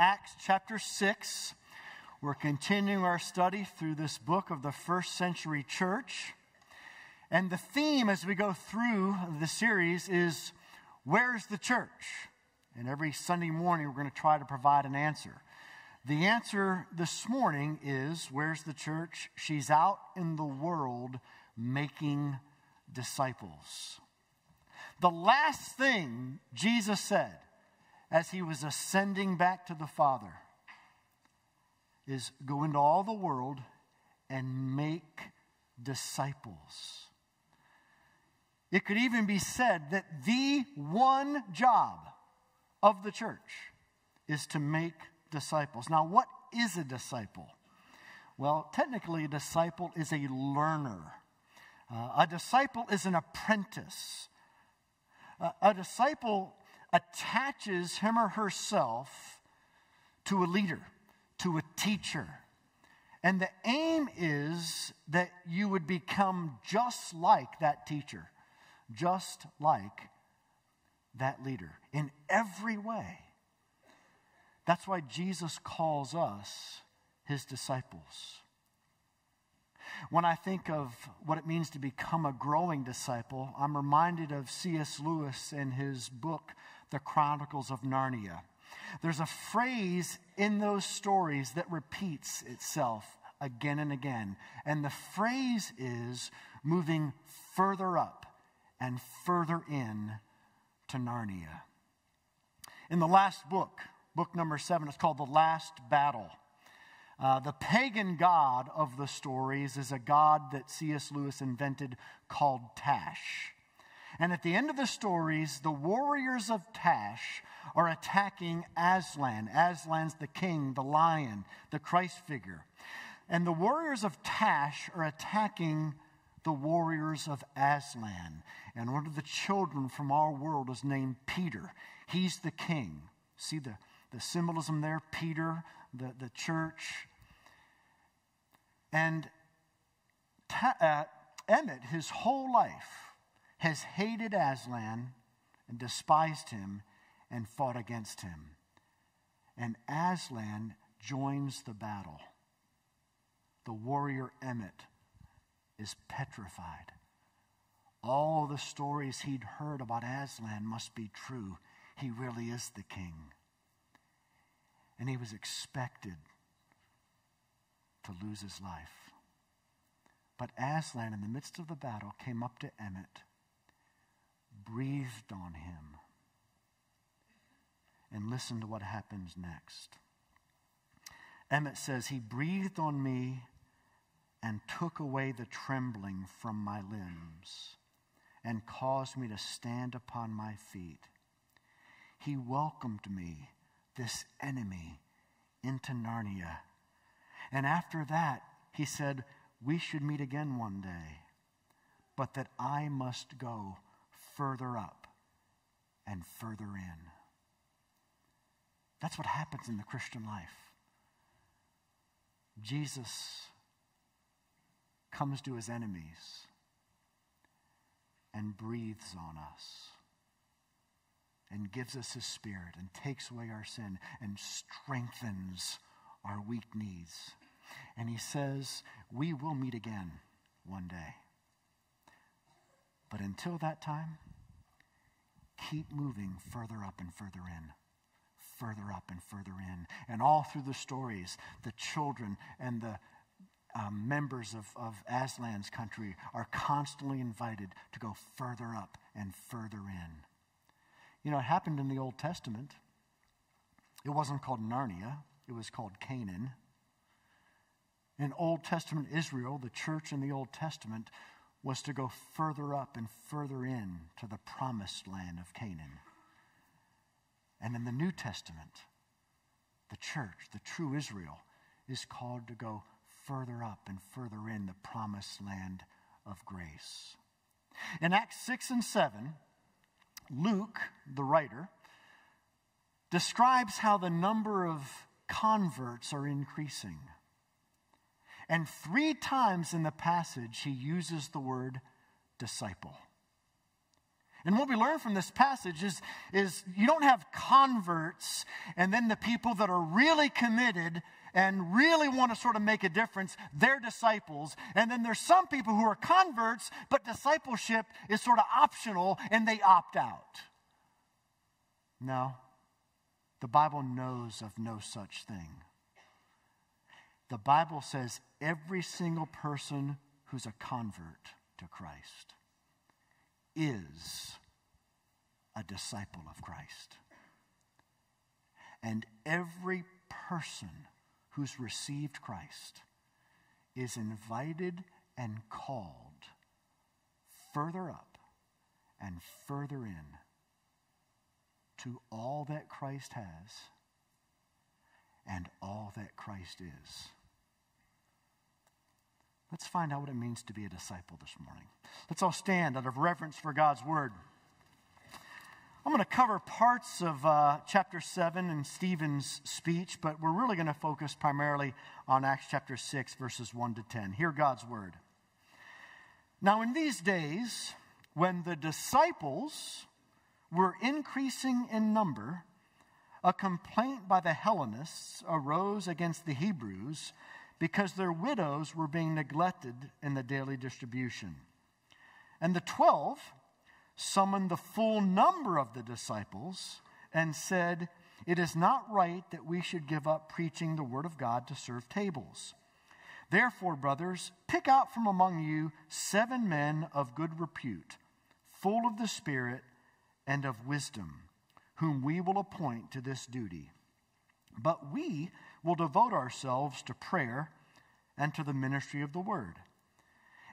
Acts chapter 6. We're continuing our study through this book of the first century church. And the theme as we go through the series is Where's the church? And every Sunday morning, we're going to try to provide an answer. The answer this morning is Where's the church? She's out in the world making disciples. The last thing Jesus said as he was ascending back to the Father is go into all the world and make disciples. It could even be said that the one job of the church is to make disciples. Now, what is a disciple? Well, technically, a disciple is a learner. Uh, a disciple is an apprentice. Uh, a disciple attaches him or herself to a leader, to a teacher. And the aim is that you would become just like that teacher, just like that leader in every way. That's why Jesus calls us his disciples. When I think of what it means to become a growing disciple, I'm reminded of C.S. Lewis in his book, the Chronicles of Narnia. There's a phrase in those stories that repeats itself again and again. And the phrase is moving further up and further in to Narnia. In the last book, book number seven, it's called The Last Battle. Uh, the pagan god of the stories is a god that C.S. Lewis invented called Tash. And at the end of the stories, the warriors of Tash are attacking Aslan. Aslan's the king, the lion, the Christ figure. And the warriors of Tash are attacking the warriors of Aslan. And one of the children from our world is named Peter. He's the king. See the, the symbolism there? Peter, the, the church. And ta- uh, Emeth, his whole life, has hated Aslan and despised him and fought against him. And Aslan joins the battle. The warrior Emeth is petrified. All the stories he'd heard about Aslan must be true. He really is the king. And he was expected to lose his life. But Aslan, in the midst of the battle, came up to Emeth breathed on him. And listen to what happens next. Emeth says, He breathed on me and took away the trembling from my limbs and caused me to stand upon my feet. He welcomed me, this enemy, into Narnia. And after that, he said, We should meet again one day, but that I must go further up and further in. That's what happens in the Christian life. Jesus comes to his enemies and breathes on us and gives us his spirit and takes away our sin and strengthens our weak needs. And he says, We will meet again one day. But until that time, keep moving further up and further in, further up and further in. And all through the stories, the children and the um, members of, of Aslan's country are constantly invited to go further up and further in. You know, it happened in the Old Testament. It wasn't called Narnia, it was called Canaan. In Old Testament Israel, the church in the Old Testament was to go further up and further in to the promised land of Canaan. And in the New Testament, the church, the true Israel, is called to go further up and further in the promised land of grace. In Acts 6 and 7, Luke, the writer, describes how the number of converts are increasing. And three times in the passage, he uses the word disciple. And what we learn from this passage is, is you don't have converts and then the people that are really committed and really want to sort of make a difference, they're disciples. And then there's some people who are converts, but discipleship is sort of optional and they opt out. No, the Bible knows of no such thing. The Bible says every single person who's a convert to Christ is a disciple of Christ. And every person who's received Christ is invited and called further up and further in to all that Christ has and all that Christ is. Let's find out what it means to be a disciple this morning. Let's all stand out of reverence for God's word. I'm going to cover parts of uh, chapter 7 in Stephen's speech, but we're really going to focus primarily on Acts chapter 6, verses 1 to 10. Hear God's word. Now, in these days, when the disciples were increasing in number, a complaint by the Hellenists arose against the Hebrews because their widows were being neglected in the daily distribution. And the twelve summoned the full number of the disciples and said, It is not right that we should give up preaching the word of God to serve tables. Therefore, brothers, pick out from among you seven men of good repute, full of the Spirit and of wisdom, whom we will appoint to this duty. But we will devote ourselves to prayer and to the ministry of the word.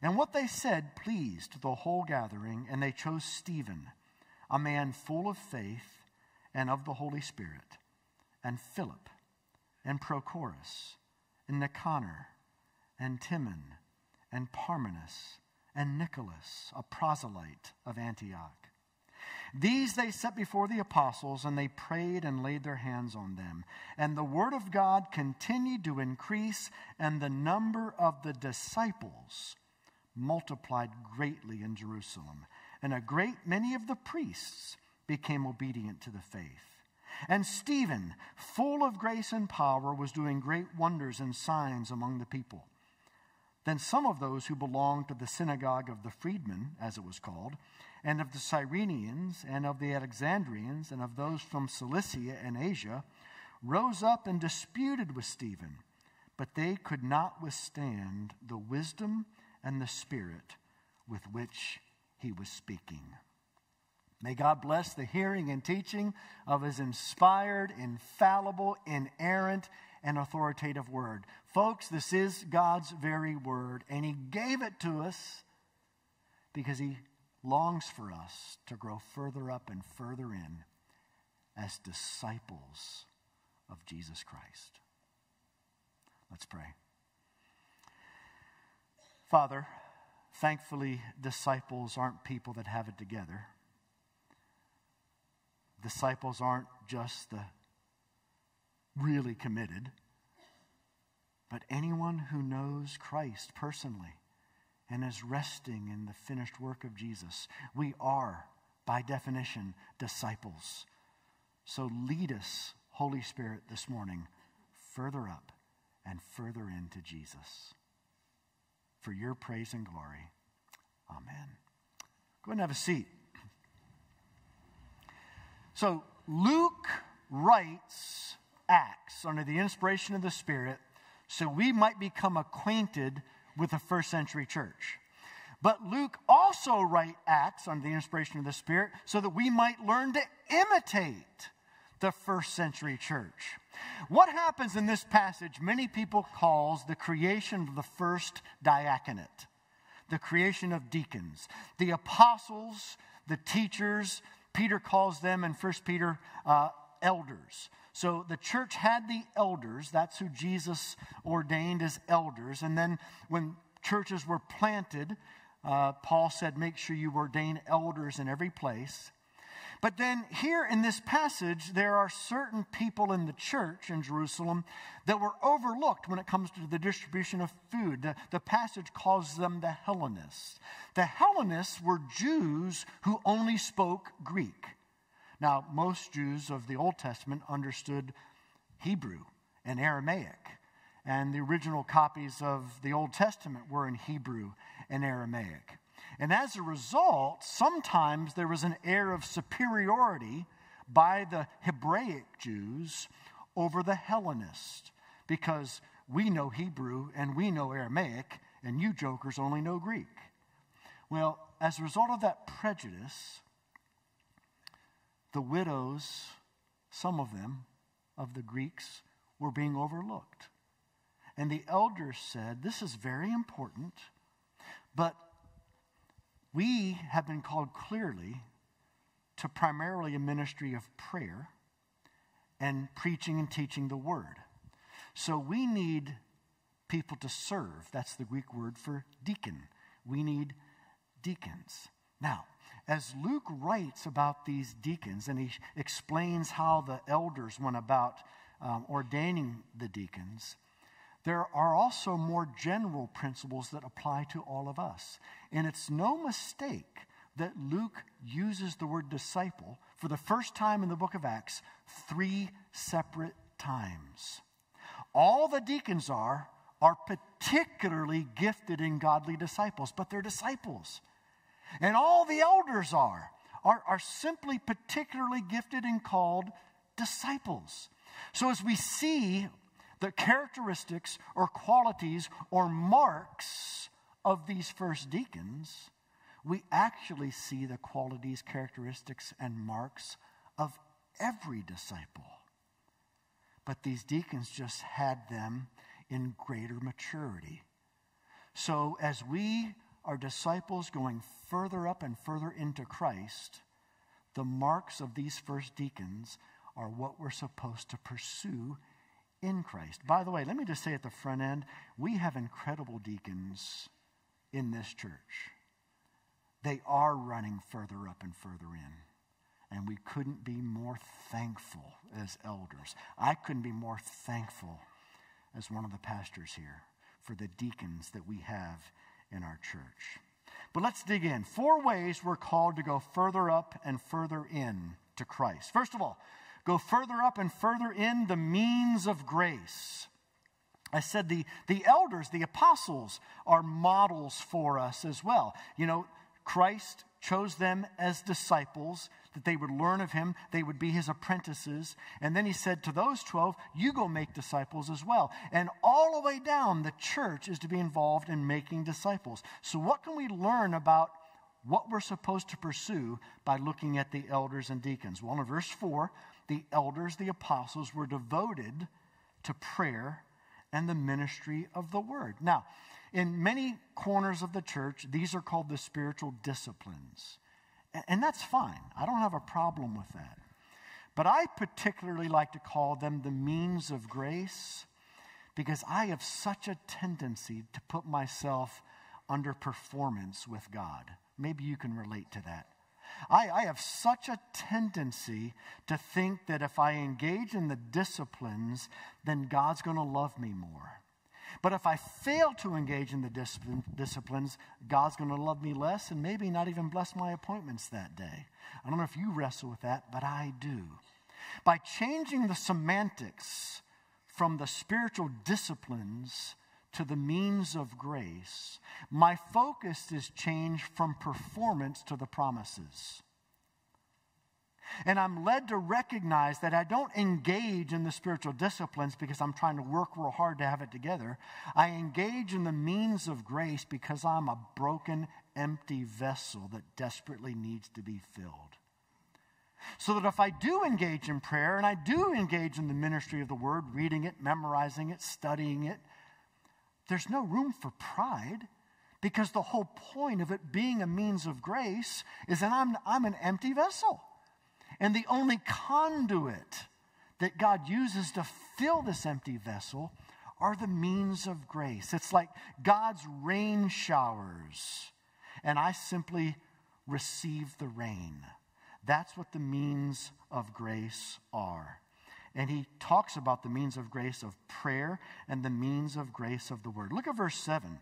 And what they said pleased the whole gathering, and they chose Stephen, a man full of faith and of the Holy Spirit, and Philip, and Prochorus, and Nicanor, and Timon, and Parmenas, and Nicholas, a proselyte of Antioch. These they set before the apostles, and they prayed and laid their hands on them. And the word of God continued to increase, and the number of the disciples multiplied greatly in Jerusalem. And a great many of the priests became obedient to the faith. And Stephen, full of grace and power, was doing great wonders and signs among the people. Then some of those who belonged to the synagogue of the freedmen, as it was called, and of the Cyrenians, and of the Alexandrians, and of those from Cilicia and Asia, rose up and disputed with Stephen, but they could not withstand the wisdom and the spirit with which he was speaking. May God bless the hearing and teaching of his inspired, infallible, inerrant, and authoritative word. Folks, this is God's very word, and he gave it to us because he longs for us to grow further up and further in as disciples of Jesus Christ. Let's pray. Father, thankfully, disciples aren't people that have it together. Disciples aren't just the really committed, but anyone who knows Christ personally and is resting in the finished work of Jesus. We are, by definition, disciples. So lead us, Holy Spirit, this morning further up and further into Jesus. For your praise and glory. Amen. Go ahead and have a seat. So, Luke writes Acts under the inspiration of the Spirit so we might become acquainted with the first century church. But Luke also write Acts under the inspiration of the Spirit so that we might learn to imitate the first century church. What happens in this passage, many people calls the creation of the first diaconate, the creation of deacons. The apostles, the teachers, Peter calls them in 1 Peter uh, elders. So the church had the elders. That's who Jesus ordained as elders. And then when churches were planted, uh, Paul said, make sure you ordain elders in every place. But then, here in this passage, there are certain people in the church in Jerusalem that were overlooked when it comes to the distribution of food. The, the passage calls them the Hellenists. The Hellenists were Jews who only spoke Greek. Now, most Jews of the Old Testament understood Hebrew and Aramaic, and the original copies of the Old Testament were in Hebrew and Aramaic. And as a result, sometimes there was an air of superiority by the Hebraic Jews over the Hellenists because we know Hebrew and we know Aramaic, and you jokers only know Greek. Well, as a result of that prejudice, the widows, some of them, of the Greeks, were being overlooked. And the elders said, This is very important, but we have been called clearly to primarily a ministry of prayer and preaching and teaching the word. So we need people to serve. That's the Greek word for deacon. We need deacons. Now, as Luke writes about these deacons and he explains how the elders went about um, ordaining the deacons, there are also more general principles that apply to all of us. And it's no mistake that Luke uses the word disciple for the first time in the book of Acts three separate times. All the deacons are are particularly gifted in godly disciples, but they're disciples. And all the elders are are, are simply particularly gifted and called disciples. So as we see the characteristics or qualities or marks of these first deacons, we actually see the qualities, characteristics, and marks of every disciple. But these deacons just had them in greater maturity. So as we are disciples going further up and further into Christ, the marks of these first deacons are what we're supposed to pursue in Christ. By the way, let me just say at the front end, we have incredible deacons in this church. They are running further up and further in. And we couldn't be more thankful as elders. I couldn't be more thankful as one of the pastors here for the deacons that we have in our church. But let's dig in. Four ways we're called to go further up and further in to Christ. First of all, go further up and further in the means of grace. I said the, the elders, the apostles, are models for us as well. You know, Christ chose them as disciples, that they would learn of him, they would be his apprentices. And then he said to those 12, You go make disciples as well. And all the way down, the church is to be involved in making disciples. So, what can we learn about what we're supposed to pursue by looking at the elders and deacons? Well, in verse 4, the elders, the apostles, were devoted to prayer and the ministry of the word. Now, in many corners of the church, these are called the spiritual disciplines. And that's fine. I don't have a problem with that. But I particularly like to call them the means of grace because I have such a tendency to put myself under performance with God. Maybe you can relate to that. I, I have such a tendency to think that if I engage in the disciplines, then God's going to love me more. But if I fail to engage in the discipline, disciplines, God's going to love me less and maybe not even bless my appointments that day. I don't know if you wrestle with that, but I do. By changing the semantics from the spiritual disciplines to the means of grace, my focus is changed from performance to the promises. And I'm led to recognize that I don't engage in the spiritual disciplines because I'm trying to work real hard to have it together. I engage in the means of grace because I'm a broken, empty vessel that desperately needs to be filled. So that if I do engage in prayer and I do engage in the ministry of the word, reading it, memorizing it, studying it, there's no room for pride because the whole point of it being a means of grace is that I'm, I'm an empty vessel. And the only conduit that God uses to fill this empty vessel are the means of grace. It's like God's rain showers, and I simply receive the rain. That's what the means of grace are. And he talks about the means of grace of prayer and the means of grace of the word. Look at verse 7.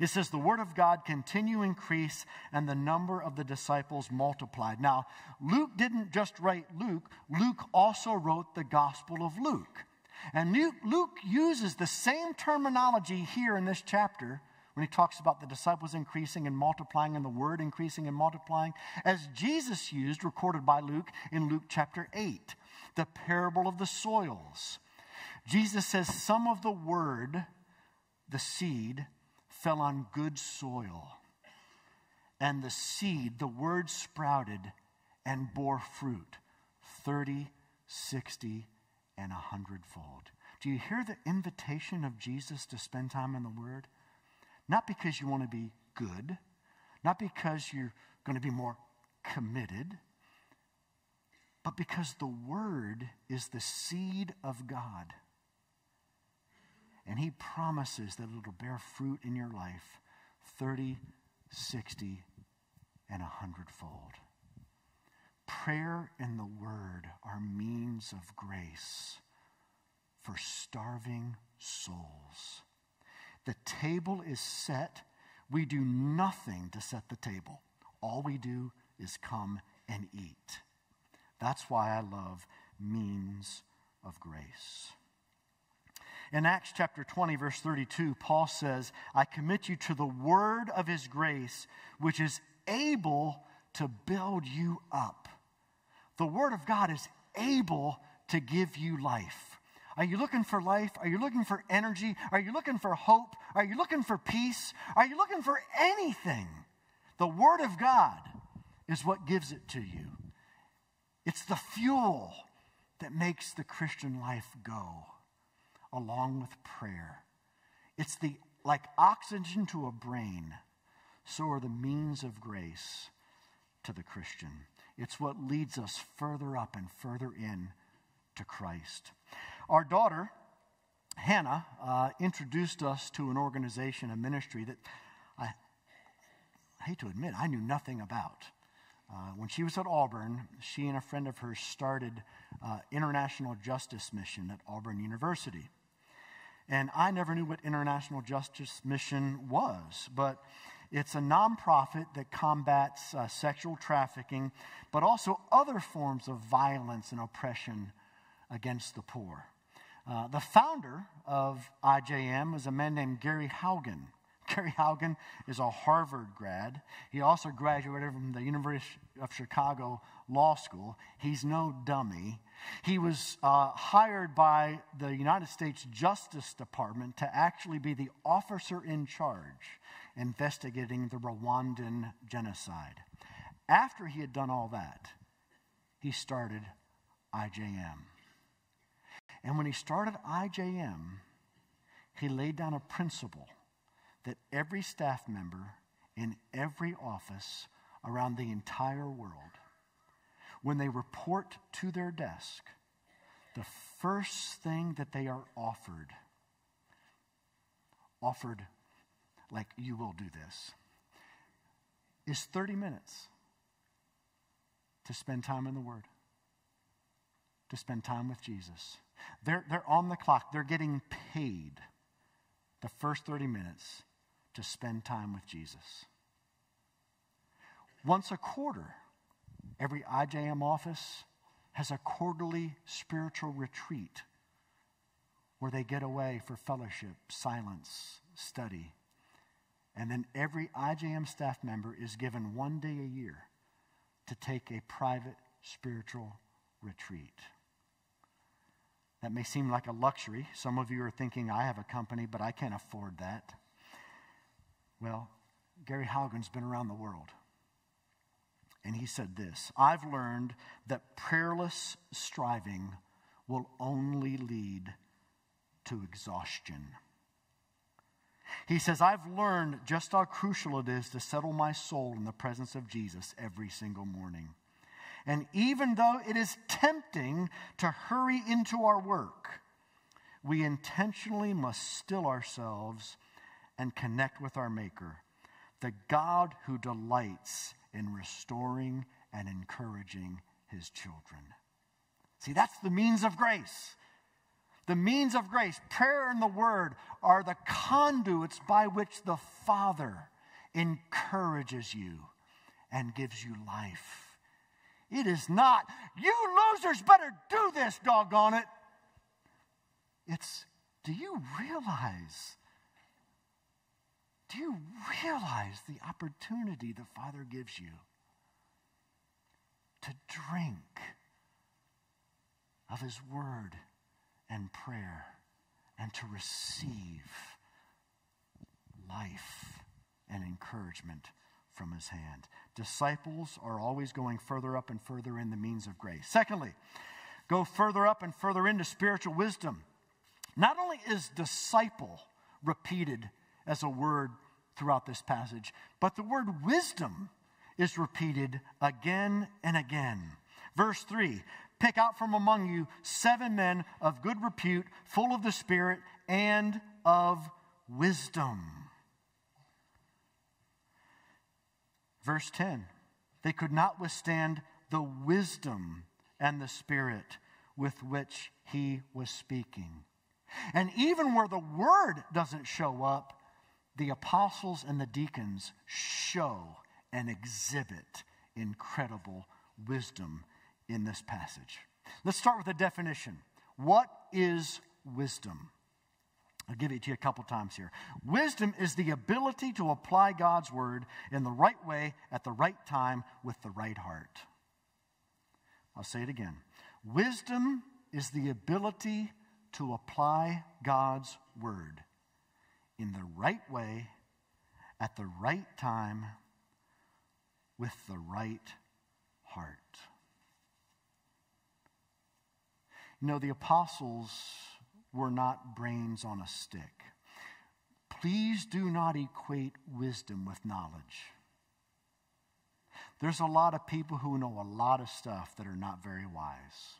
It says, The word of God continue increase, and the number of the disciples multiplied. Now, Luke didn't just write Luke, Luke also wrote the Gospel of Luke. And Luke, uses the same terminology here in this chapter when he talks about the disciples increasing and multiplying and the word increasing and multiplying, as Jesus used, recorded by Luke in Luke chapter 8, the parable of the soils. Jesus says, Some of the word, the seed, fell on good soil. And the seed, the word sprouted and bore fruit 30, 60, and a hundredfold. Do you hear the invitation of Jesus to spend time in the Word? Not because you want to be good, not because you're going to be more committed, but because the Word is the seed of God. And He promises that it'll bear fruit in your life 30, 60, and a hundredfold. Prayer and the Word are means of grace for starving souls. The table is set. We do nothing to set the table. All we do is come and eat. That's why I love means of grace. In Acts chapter 20, verse 32, Paul says, I commit you to the word of his grace, which is able to build you up. The word of God is able to give you life. Are you looking for life? Are you looking for energy? Are you looking for hope? Are you looking for peace? Are you looking for anything? The Word of God is what gives it to you. It's the fuel that makes the Christian life go, along with prayer. It's the like oxygen to a brain, so are the means of grace to the Christian. It's what leads us further up and further in to Christ. Our daughter, Hannah, uh, introduced us to an organization, a ministry that I, I hate to admit I knew nothing about. Uh, when she was at Auburn, she and a friend of hers started uh, International Justice Mission at Auburn University. And I never knew what International Justice Mission was, but it's a nonprofit that combats uh, sexual trafficking, but also other forms of violence and oppression against the poor. Uh, the founder of IJM is a man named Gary Haugen. Gary Haugen is a Harvard grad. He also graduated from the University of Chicago Law School. He's no dummy. He was uh, hired by the United States Justice Department to actually be the officer in charge investigating the Rwandan genocide. After he had done all that, he started IJM. And when he started IJM, he laid down a principle that every staff member in every office around the entire world, when they report to their desk, the first thing that they are offered, offered like you will do this, is 30 minutes to spend time in the Word, to spend time with Jesus. They're, they're on the clock, they're getting paid the first 30 minutes to spend time with Jesus. Once a quarter, every IJM office has a quarterly spiritual retreat where they get away for fellowship, silence, study. And then every IJM staff member is given one day a year to take a private spiritual retreat. That may seem like a luxury. Some of you are thinking, I have a company, but I can't afford that. Well, Gary Haugen's been around the world. And he said this I've learned that prayerless striving will only lead to exhaustion. He says, I've learned just how crucial it is to settle my soul in the presence of Jesus every single morning. And even though it is tempting to hurry into our work, we intentionally must still ourselves and connect with our Maker, the God who delights in restoring and encouraging his children. See, that's the means of grace. The means of grace, prayer and the word, are the conduits by which the Father encourages you and gives you life. It is not, you losers better do this, doggone it. It's, do you realize? Do you realize the opportunity the Father gives you to drink of His Word and prayer and to receive life and encouragement from His hand? Disciples are always going further up and further in the means of grace. Secondly, go further up and further into spiritual wisdom. Not only is disciple repeated as a word throughout this passage, but the word wisdom is repeated again and again. Verse 3 Pick out from among you seven men of good repute, full of the Spirit and of wisdom. Verse 10 They could not withstand the wisdom and the Spirit with which he was speaking. And even where the word doesn't show up, the apostles and the deacons show and exhibit incredible wisdom in this passage. Let's start with a definition. What is wisdom? I'll give it to you a couple times here. Wisdom is the ability to apply God's word in the right way at the right time with the right heart. I'll say it again. Wisdom is the ability to apply God's word in the right way, at the right time, with the right heart. You know, the apostles were not brains on a stick. Please do not equate wisdom with knowledge. There's a lot of people who know a lot of stuff that are not very wise.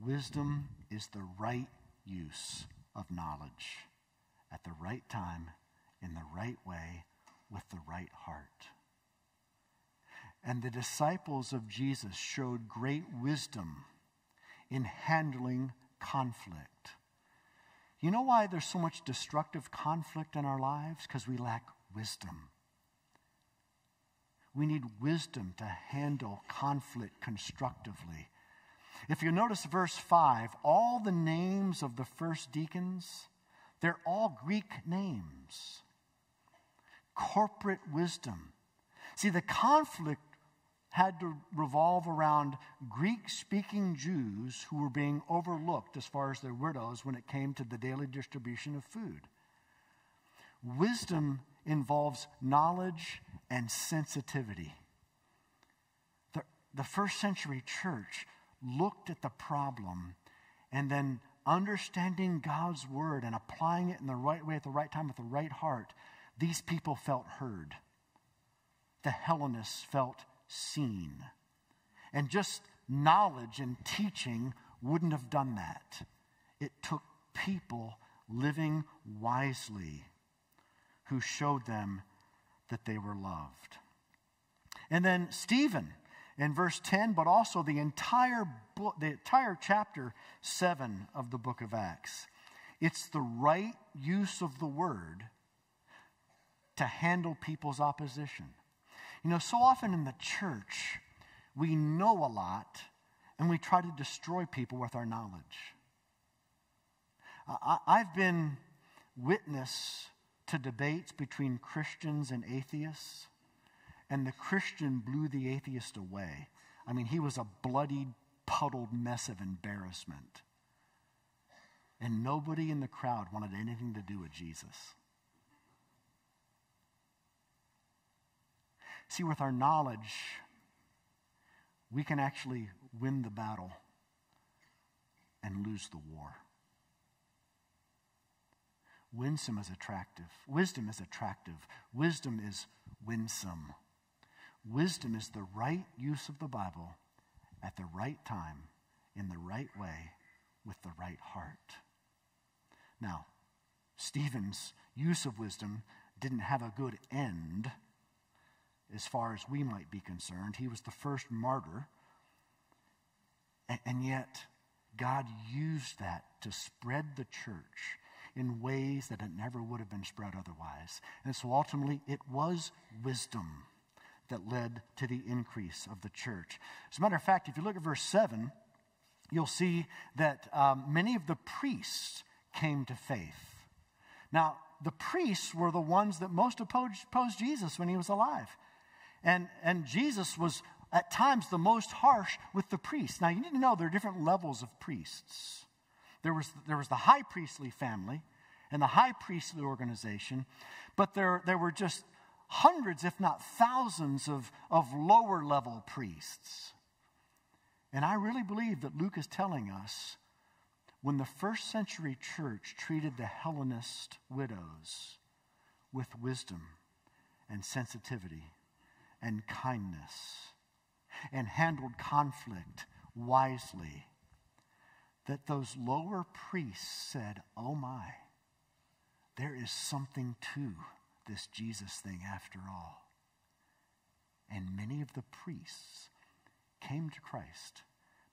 Wisdom is the right use of knowledge at the right time, in the right way, with the right heart. And the disciples of Jesus showed great wisdom in handling conflict. You know why there's so much destructive conflict in our lives? Because we lack wisdom. We need wisdom to handle conflict constructively. If you notice verse 5, all the names of the first deacons they're all Greek names. Corporate wisdom. See, the conflict had to revolve around Greek speaking Jews who were being overlooked as far as their widows when it came to the daily distribution of food. Wisdom involves knowledge and sensitivity. The, the first century church looked at the problem and then understanding God's word and applying it in the right way at the right time with the right heart, these people felt heard. The Hellenists felt seen. And just knowledge and teaching wouldn't have done that. It took people living wisely who showed them that they were loved. And then Stephen in verse 10, but also the entire book, the entire chapter 7 of the book of Acts. It's the right use of the word to handle people's opposition. You know, so often in the church, we know a lot and we try to destroy people with our knowledge. I've been witness to debates between Christians and atheists and the Christian blew the atheist away. I mean, he was a bloodied, puddled mess of embarrassment. And nobody in the crowd wanted anything to do with Jesus. See, with our knowledge, we can actually win the battle and lose the war. Winsome is attractive. Wisdom is attractive. Wisdom is winsome. Wisdom is the right use of the Bible at the right time, in the right way, with the right heart. Now, Stephen's use of wisdom didn't have a good end as far as we might be concerned. He was the first martyr. And, yet, God used that to spread the church in ways that it never would have been spread otherwise. And so ultimately, it was wisdom that led to the increase of the church. As a matter of fact, if you look at verse 7, you'll see that um, many of the priests came to faith. Now, the priests were the ones that most opposed, opposed Jesus when he was alive. And, and Jesus was at times the most harsh with the priests. Now, you need to know there are different levels of priests. There was, there was the high priestly family and the high priestly organization, but there, there were just hundreds, if not thousands, of, of lower level priests. And I really believe that Luke is telling us when the first century church treated the Hellenist widows with wisdom and sensitivity and kindness and handled conflict wisely, that those lower priests said, Oh my, there is something to this Jesus thing after all. And many of the priests came to Christ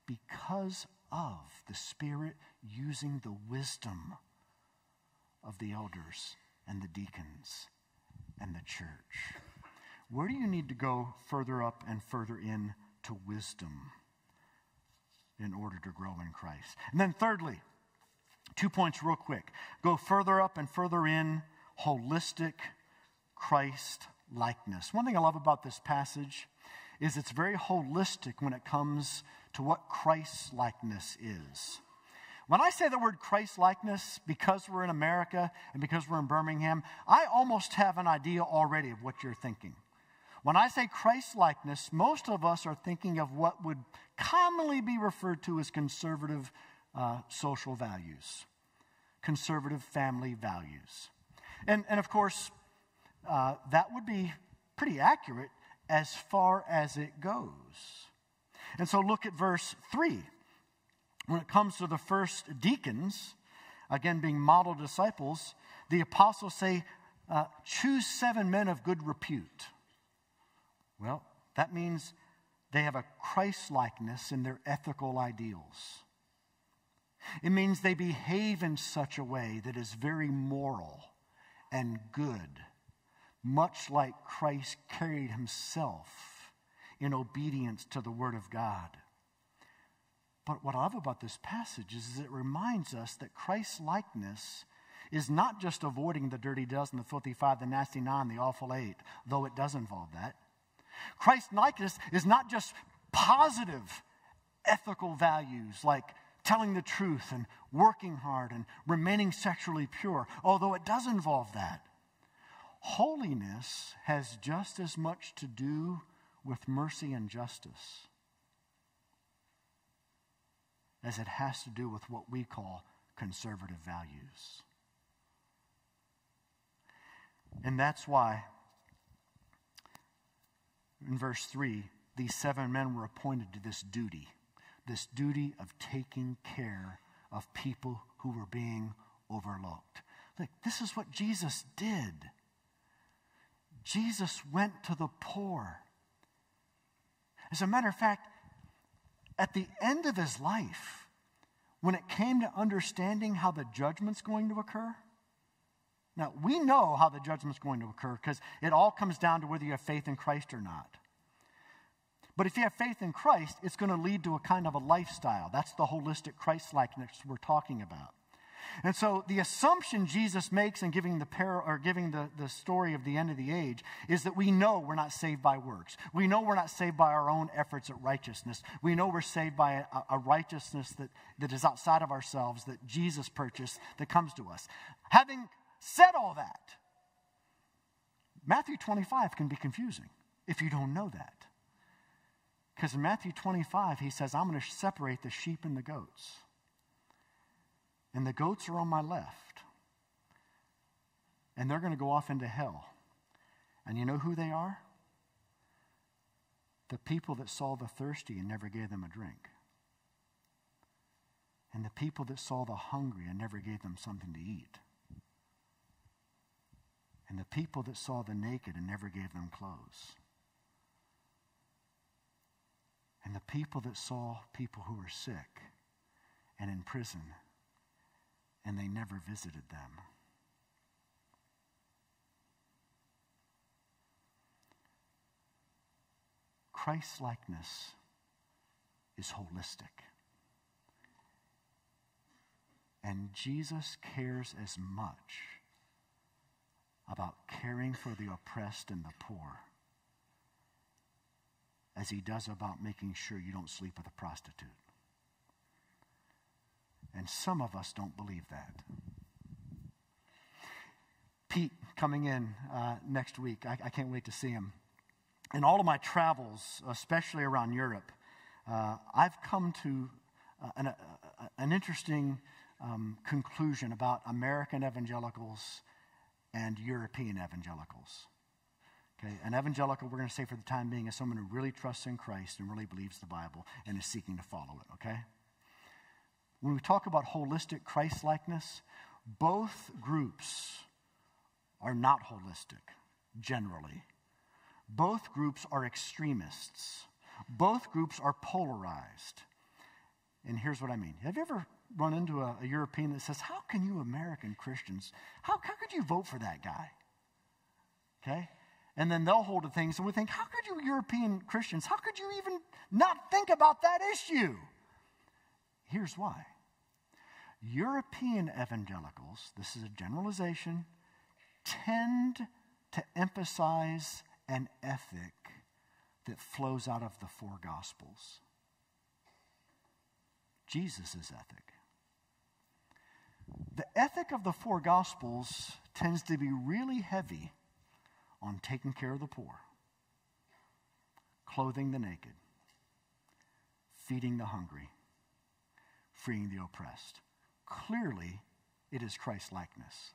because of the Spirit using the wisdom of the elders and the deacons and the church. Where do you need to go further up and further in to wisdom in order to grow in Christ? And then, thirdly, two points real quick go further up and further in holistic Christ likeness. One thing I love about this passage is it's very holistic when it comes to what Christ likeness is. When I say the word Christ likeness, because we're in America and because we're in Birmingham, I almost have an idea already of what you're thinking. When I say Christ likeness, most of us are thinking of what would commonly be referred to as conservative uh, social values, conservative family values. And, and of course, uh, that would be pretty accurate as far as it goes. And so look at verse 3. When it comes to the first deacons, again being model disciples, the apostles say, uh, choose seven men of good repute. Well, that means they have a Christ likeness in their ethical ideals. It means they behave in such a way that is very moral and good much like Christ carried himself in obedience to the Word of God. But what I love about this passage is it reminds us that Christ's likeness is not just avoiding the dirty dozen, the filthy five, the nasty nine, the awful eight, though it does involve that. Christ's likeness is not just positive ethical values like telling the truth and working hard and remaining sexually pure, although it does involve that. Holiness has just as much to do with mercy and justice as it has to do with what we call conservative values. And that's why, in verse 3, these seven men were appointed to this duty this duty of taking care of people who were being overlooked. Look, this is what Jesus did. Jesus went to the poor. As a matter of fact, at the end of his life, when it came to understanding how the judgment's going to occur, now we know how the judgment's going to occur because it all comes down to whether you have faith in Christ or not. But if you have faith in Christ, it's going to lead to a kind of a lifestyle. That's the holistic Christ likeness we're talking about. And so the assumption Jesus makes in giving the par- or giving the, the story of the end of the age is that we know we're not saved by works. We know we're not saved by our own efforts at righteousness. We know we're saved by a, a righteousness that, that is outside of ourselves, that Jesus purchased, that comes to us. Having said all that, Matthew 25 can be confusing if you don't know that. Because in Matthew 25, he says, I'm going to separate the sheep and the goats and the goats are on my left. And they're going to go off into hell. And you know who they are? The people that saw the thirsty and never gave them a drink. And the people that saw the hungry and never gave them something to eat. And the people that saw the naked and never gave them clothes. and the people that saw people who were sick and in prison, and they never visited them. Christ likeness is holistic. And Jesus cares as much about caring for the oppressed and the poor as he does about making sure you don't sleep with a prostitute. And some of us don't believe that. Pete coming in uh, next week. I, I, can't wait to see him. In all of my travels, especially around Europe, uh, I've come to uh, an, uh, an, interesting um, conclusion about American evangelicals and European evangelicals. Okay, an evangelical, we're going to say for the time being, is someone who really trusts in Christ and really believes the Bible and is seeking to follow it, okay? When we talk about holistic Christ likeness, both groups are not holistic, generally. Both groups are extremists. Both groups are polarized. And here's what I mean. Have you ever run into a, a European that says, How can you American Christians, how, how could you vote for that guy? Okay? And then they'll hold to things, and we think, How could you European Christians, how could you even not think about that issue? Here's why European evangelicals, this is a generalization, tend to emphasize an ethic that flows out of the four Gospels Jesus' ethic. The ethic of the four Gospels tends to be really heavy on taking care of the poor, clothing the naked, feeding the hungry, freeing the oppressed. Clearly, it is Christ likeness.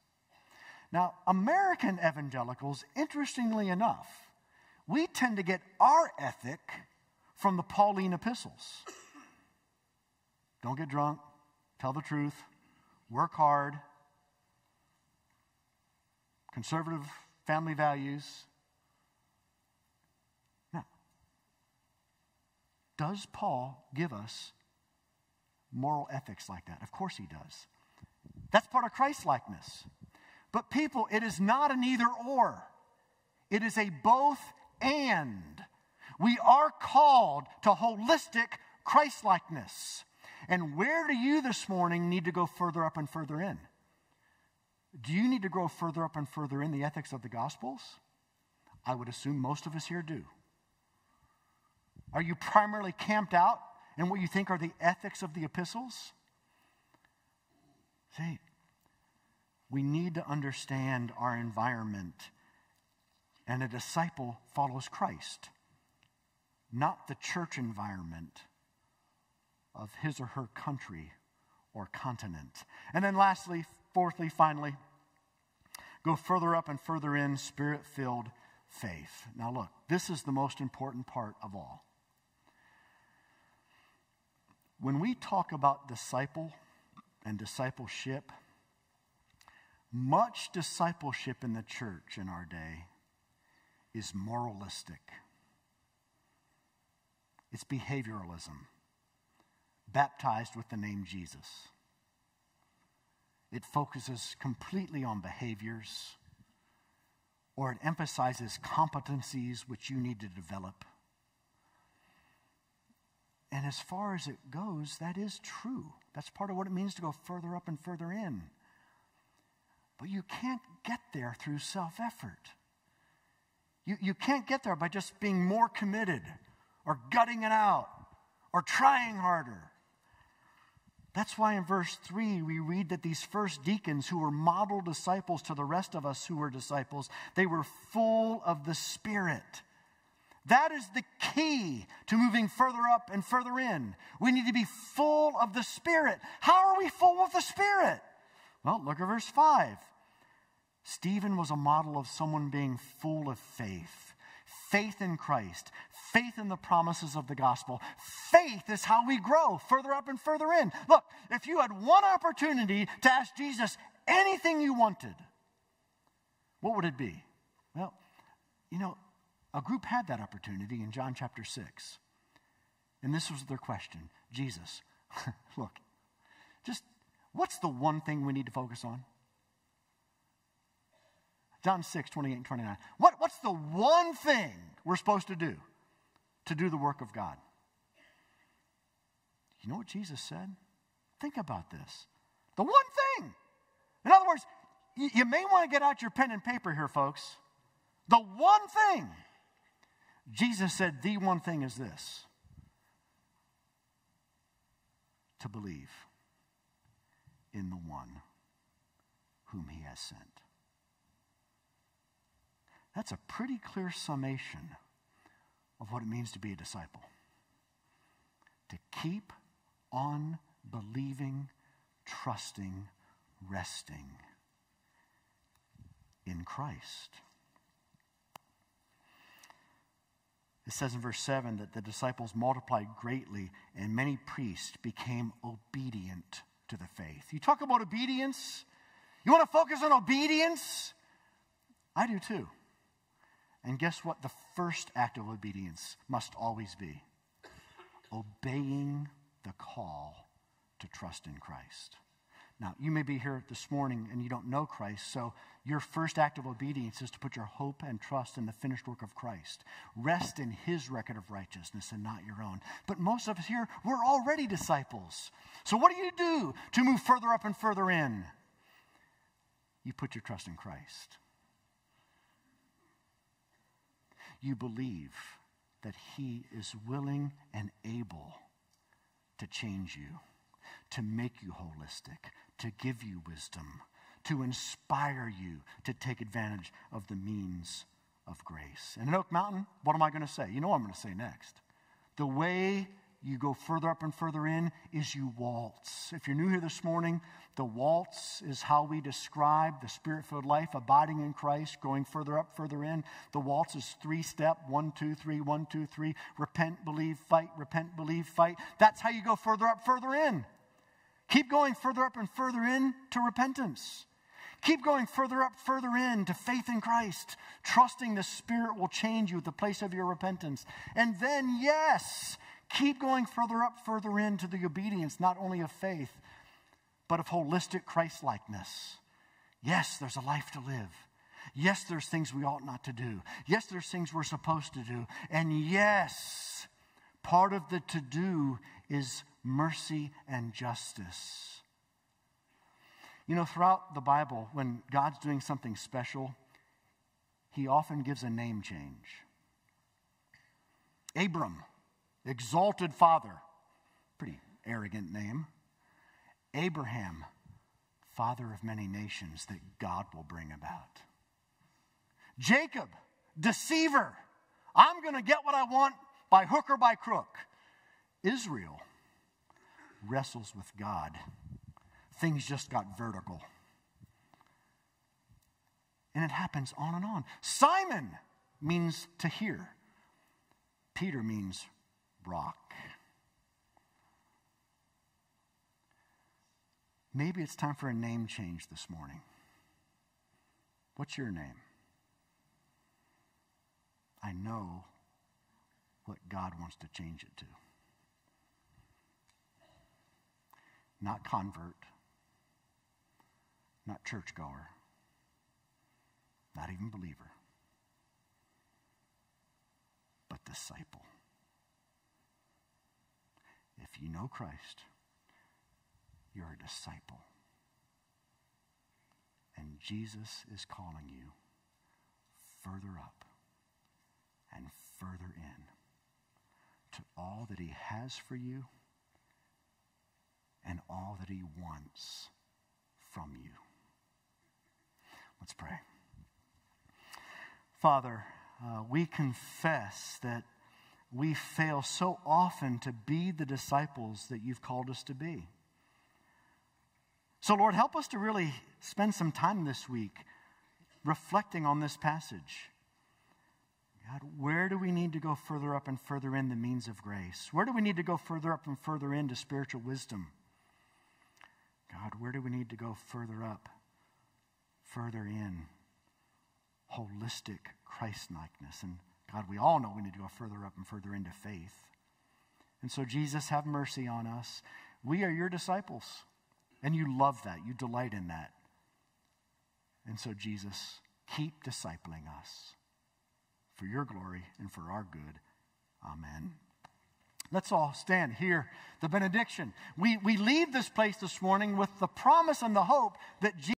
Now, American evangelicals, interestingly enough, we tend to get our ethic from the Pauline epistles. Don't get drunk, tell the truth, work hard, conservative family values. Now, does Paul give us moral ethics like that? Of course he does. That's part of Christ likeness. But people, it is not an either or, it is a both and. We are called to holistic Christ likeness. And where do you this morning need to go further up and further in? Do you need to grow further up and further in the ethics of the Gospels? I would assume most of us here do. Are you primarily camped out in what you think are the ethics of the epistles? See, we need to understand our environment, and a disciple follows Christ, not the church environment of his or her country or continent. And then, lastly, fourthly, finally, go further up and further in spirit filled faith. Now, look, this is the most important part of all. When we talk about disciple and discipleship, much discipleship in the church in our day is moralistic. It's behavioralism, baptized with the name Jesus. It focuses completely on behaviors, or it emphasizes competencies which you need to develop. And as far as it goes, that is true. That's part of what it means to go further up and further in. But you can't get there through self effort. You, you can't get there by just being more committed or gutting it out or trying harder. That's why in verse 3 we read that these first deacons who were model disciples to the rest of us who were disciples, they were full of the Spirit. That is the key to moving further up and further in. We need to be full of the Spirit. How are we full of the Spirit? Well, look at verse 5. Stephen was a model of someone being full of faith. Faith in Christ, faith in the promises of the gospel. Faith is how we grow further up and further in. Look, if you had one opportunity to ask Jesus anything you wanted, what would it be? Well, you know, a group had that opportunity in John chapter 6. And this was their question Jesus, look, just what's the one thing we need to focus on? John 6, 28 and 29. What, what's the one thing we're supposed to do to do the work of God? You know what Jesus said? Think about this. The one thing. In other words, you, you may want to get out your pen and paper here, folks. The one thing. Jesus said, the one thing is this to believe in the one whom he has sent. That's a pretty clear summation of what it means to be a disciple. To keep on believing, trusting, resting in Christ. It says in verse 7 that the disciples multiplied greatly and many priests became obedient to the faith. You talk about obedience? You want to focus on obedience? I do too. And guess what? The first act of obedience must always be obeying the call to trust in Christ. Now, you may be here this morning and you don't know Christ, so your first act of obedience is to put your hope and trust in the finished work of Christ. Rest in his record of righteousness and not your own. But most of us here, we're already disciples. So, what do you do to move further up and further in? You put your trust in Christ. You believe that he is willing and able to change you, to make you holistic, to give you wisdom, to inspire you to take advantage of the means of grace. And in Oak Mountain, what am I going to say? You know what I'm going to say next. The way you go further up and further in is you waltz. If you're new here this morning, the waltz is how we describe the spirit filled life, abiding in Christ, going further up, further in. The waltz is three step one, two, three, one, two, three. Repent, believe, fight, repent, believe, fight. That's how you go further up, further in. Keep going further up and further in to repentance. Keep going further up, further in to faith in Christ, trusting the Spirit will change you at the place of your repentance. And then, yes, keep going further up, further in to the obedience, not only of faith, but of holistic Christ likeness. Yes, there's a life to live. Yes, there's things we ought not to do. Yes, there's things we're supposed to do. And yes, part of the to do is mercy and justice. You know, throughout the Bible, when God's doing something special, he often gives a name change. Abram, exalted father, pretty arrogant name. Abraham, father of many nations that God will bring about. Jacob, deceiver. I'm going to get what I want by hook or by crook. Israel wrestles with God things just got vertical. And it happens on and on. Simon means to hear, Peter means rock. Maybe it's time for a name change this morning. What's your name? I know what God wants to change it to. Not convert, not churchgoer, not even believer, but disciple. If you know Christ, you're a disciple. And Jesus is calling you further up and further in to all that he has for you and all that he wants from you. Let's pray. Father, uh, we confess that we fail so often to be the disciples that you've called us to be. So, Lord, help us to really spend some time this week reflecting on this passage. God, where do we need to go further up and further in the means of grace? Where do we need to go further up and further into spiritual wisdom? God, where do we need to go further up, further in holistic Christ likeness? And God, we all know we need to go further up and further into faith. And so, Jesus, have mercy on us. We are your disciples, and you love that. You delight in that. And so, Jesus, keep discipling us for your glory and for our good. Amen. Let's all stand here. The benediction. We, we leave this place this morning with the promise and the hope that Jesus.